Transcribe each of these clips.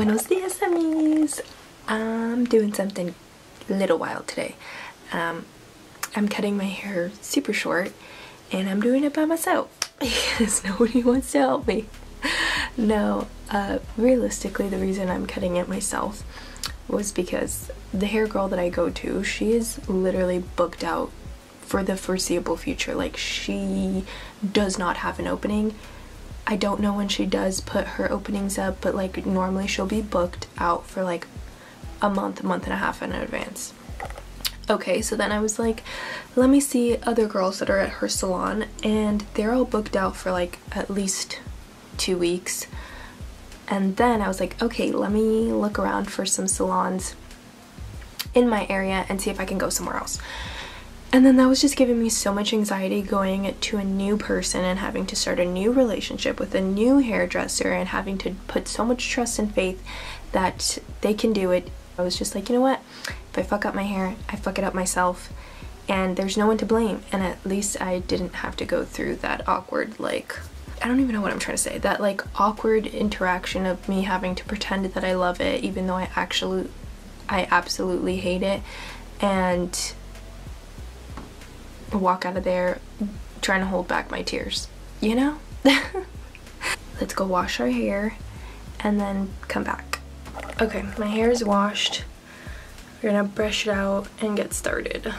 Buenos dias, amis! I'm doing something a little wild today. Um, I'm cutting my hair super short and I'm doing it by myself because nobody wants to help me. No, uh, realistically the reason I'm cutting it myself was because the hair girl that I go to, she is literally booked out for the foreseeable future. Like she does not have an opening I don't know when she does put her openings up, but like normally she'll be booked out for like a month, a month and a half in advance. Okay, so then I was like, let me see other girls that are at her salon, and they're all booked out for like at least two weeks. And then I was like, okay, let me look around for some salons in my area and see if I can go somewhere else. And then that was just giving me so much anxiety going to a new person and having to start a new relationship with a new hairdresser and having to put so much trust and faith that they can do it. I was just like, you know what? If I fuck up my hair, I fuck it up myself and there's no one to blame. And at least I didn't have to go through that awkward, like, I don't even know what I'm trying to say. That like awkward interaction of me having to pretend that I love it even though I actually, I absolutely hate it. And walk out of there trying to hold back my tears, you know? Let's go wash our hair and then come back. Okay, my hair is washed. We're gonna brush it out and get started.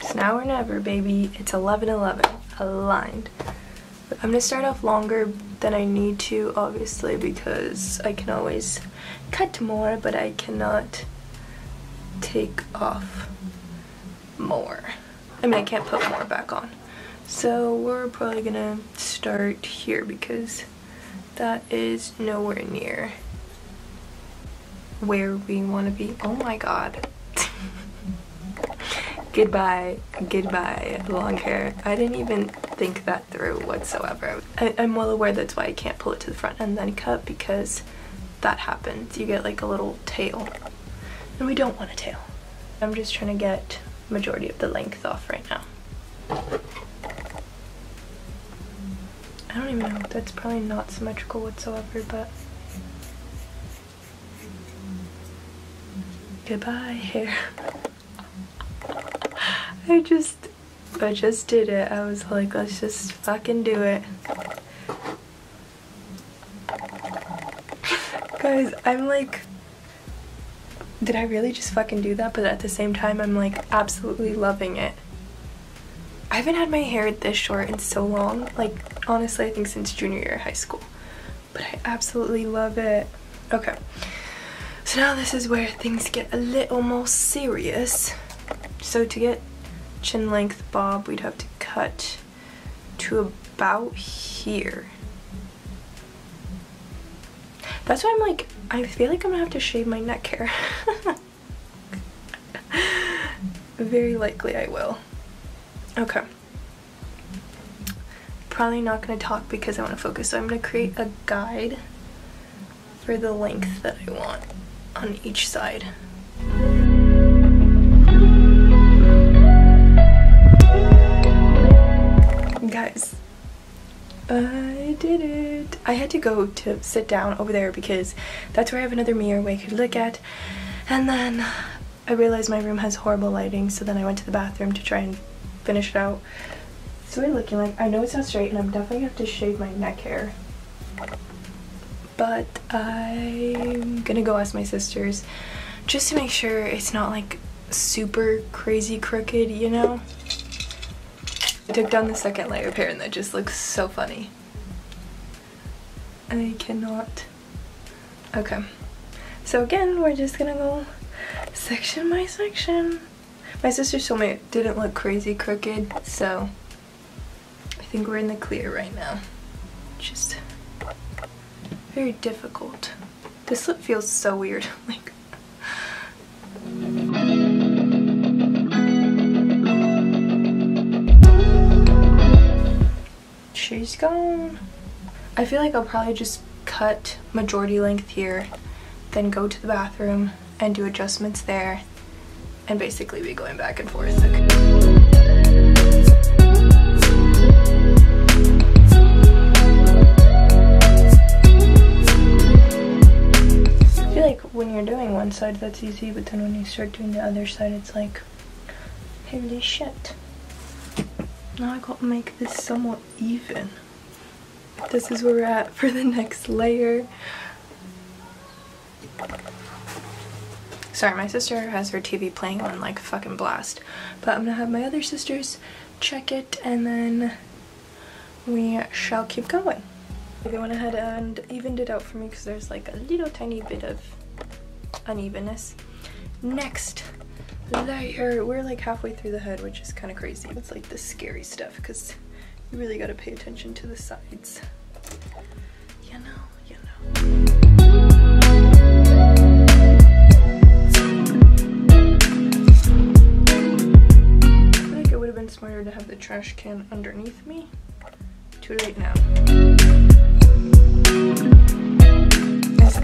It's now or never, baby. It's 11-11, aligned. I'm gonna start off longer than I need to, obviously, because I can always cut more, but I cannot take off more. I mean, I can't put more back on. So we're probably gonna start here because that is nowhere near where we want to be. Oh my god. goodbye, goodbye, long hair. I didn't even think that through whatsoever. I, am well aware that's why I can't pull it to the front and then cut because that happens. You get like a little tail. And we don't want a tail. I'm just trying to get majority of the length off right now. I don't even know, that's probably not symmetrical whatsoever, but goodbye hair. I just, I just did it. I was like, let's just fucking do it. Guys, I'm like did I really just fucking do that? But at the same time, I'm like absolutely loving it. I haven't had my hair this short in so long. Like, honestly, I think since junior year of high school. But I absolutely love it. Okay. So now this is where things get a little more serious. So to get chin length bob, we'd have to cut to about here. That's why I'm like, I feel like I'm gonna have to shave my neck hair. Very likely I will. Okay. Probably not gonna talk because I wanna focus, so I'm gonna create a guide for the length that I want on each side. Guys, I did it. I had to go to sit down over there because that's where I have another mirror where I could look at. And then I realized my room has horrible lighting, so then I went to the bathroom to try and finish it out. So we're looking like, I know it's not straight and I'm definitely gonna have to shave my neck hair. But I'm gonna go ask my sisters just to make sure it's not like super crazy crooked, you know? I took down the second layer of hair and that just looks so funny. I cannot. Okay. So again, we're just gonna go section by section. My sister told me it didn't look crazy crooked, so I think we're in the clear right now. Just very difficult. This lip feels so weird. like she's gone. I feel like I'll probably just cut majority length here, then go to the bathroom and do adjustments there, and basically be going back and forth. I feel like when you're doing one side that's easy, but then when you start doing the other side it's like, holy shit. Now I gotta make this somewhat even. This is where we're at for the next layer. Sorry, my sister has her TV playing on like fucking blast. But I'm gonna have my other sisters check it and then we shall keep going. They went ahead and evened it out for me because there's like a little tiny bit of unevenness. Next layer, we're like halfway through the head, which is kind of crazy. It's like the scary stuff because you really got to pay attention to the sides. You know, you know. I like it would have been smarter to have the trash can underneath me. Too late now.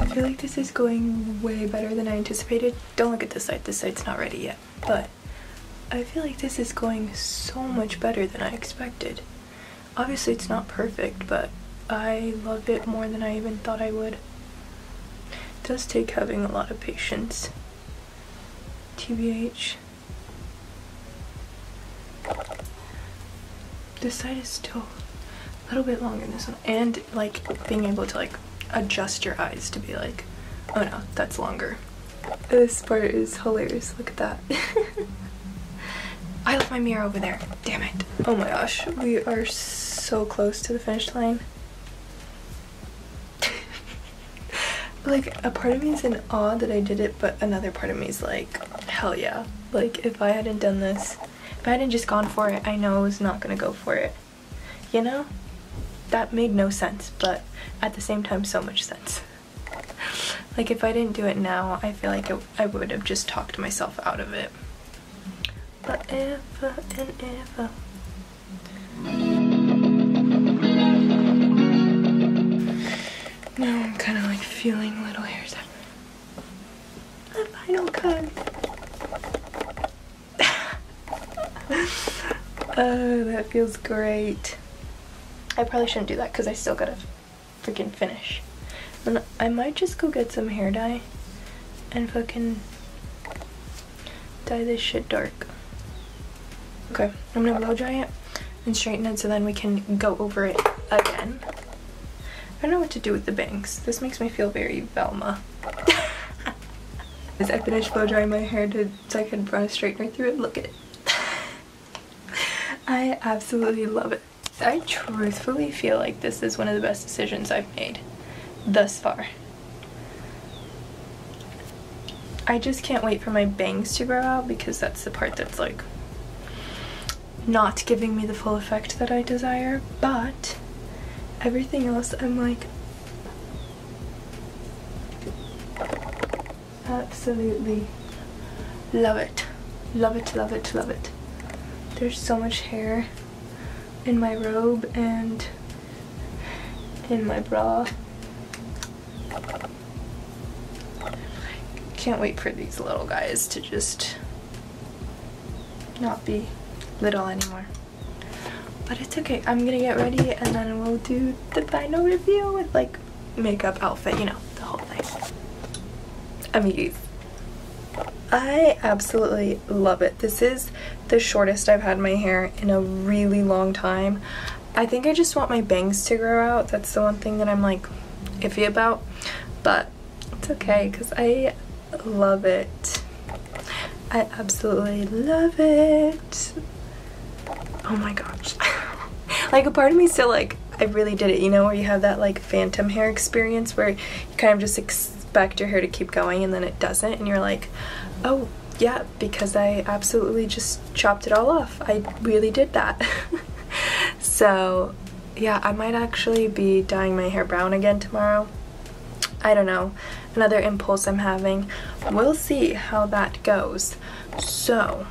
I feel like this is going way better than I anticipated. Don't look at this side, this side's not ready yet. But I feel like this is going so much better than I expected. Obviously it's not perfect, but I love it more than I even thought I would. It does take having a lot of patience. TBH. This side is still a little bit longer than this one. And like being able to like adjust your eyes to be like, oh no, that's longer. This part is hilarious. Look at that. I left my mirror over there. Damn it. Oh my gosh. We are so close to the finish line. like a part of me is in awe that I did it, but another part of me is like, hell yeah. Like if I hadn't done this, if I hadn't just gone for it, I know I was not gonna go for it. You know? That made no sense, but at the same time so much sense. like if I didn't do it now, I feel like it, I would have just talked myself out of it. But and ever. Feels great. I probably shouldn't do that because I still gotta freaking finish. And I might just go get some hair dye and fucking dye this shit dark. Okay, I'm gonna blow dry it and straighten it so then we can go over it again. I don't know what to do with the bangs. This makes me feel very Velma. As I finished blow drying my hair to, so I could run a straightener through it, look at it. I absolutely love it. I truthfully feel like this is one of the best decisions I've made thus far. I just can't wait for my bangs to grow out because that's the part that's like not giving me the full effect that I desire, but everything else I'm like absolutely love it. Love it, love it, love it. There's so much hair in my robe and in my bra. I can't wait for these little guys to just not be little anymore. But it's okay. I'm gonna get ready and then we'll do the final review with like makeup, outfit, you know, the whole thing. Amigos. I absolutely love it. This is the shortest I've had my hair in a really long time. I think I just want my bangs to grow out. That's the one thing that I'm like iffy about. But it's okay because I love it. I absolutely love it. Oh my gosh. like a part of me still like, I really did it, you know, where you have that like phantom hair experience where you kind of just expect your hair to keep going and then it doesn't and you're like, oh yeah, because I absolutely just chopped it all off. I really did that. so yeah, I might actually be dyeing my hair brown again tomorrow. I don't know, another impulse I'm having. We'll see how that goes. So,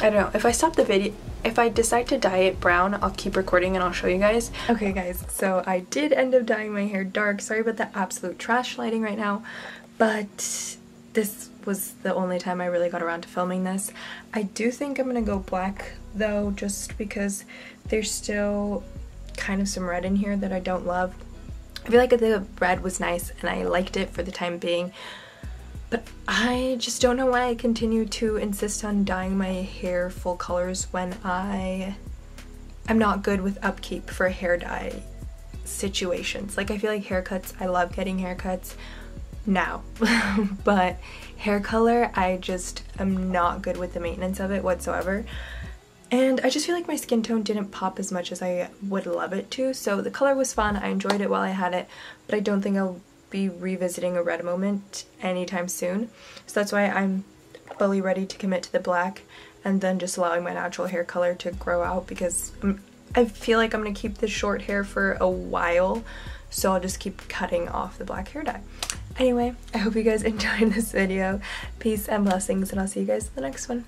I don't know, if I stop the video, if I decide to dye it brown, I'll keep recording and I'll show you guys. Okay guys, so I did end up dyeing my hair dark. Sorry about the absolute trash lighting right now, but this was the only time I really got around to filming this. I do think I'm gonna go black though, just because there's still kind of some red in here that I don't love. I feel like the red was nice and I liked it for the time being. But I just don't know why I continue to insist on dyeing my hair full colors when I am not good with upkeep for hair dye situations. Like I feel like haircuts, I love getting haircuts now, but hair color, I just am not good with the maintenance of it whatsoever. And I just feel like my skin tone didn't pop as much as I would love it to. So the color was fun, I enjoyed it while I had it, but I don't think I'll be revisiting a red moment anytime soon. So that's why I'm fully ready to commit to the black and then just allowing my natural hair color to grow out because I'm, I feel like I'm going to keep this short hair for a while. So I'll just keep cutting off the black hair dye. Anyway, I hope you guys enjoyed this video. Peace and blessings and I'll see you guys in the next one.